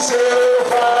Jehovah.